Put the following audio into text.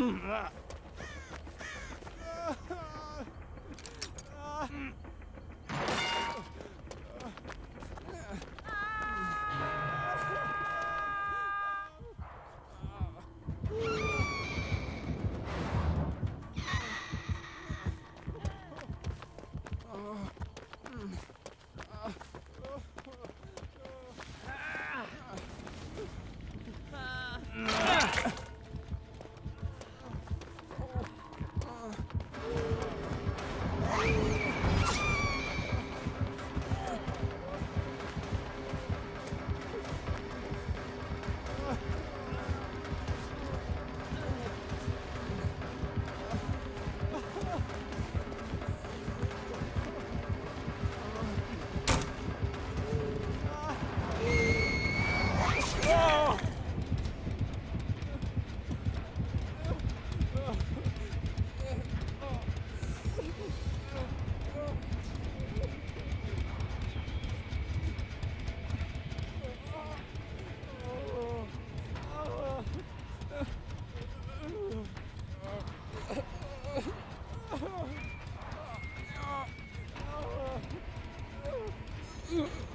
음, 아. Mm. Uh, uh, uh. Ugh.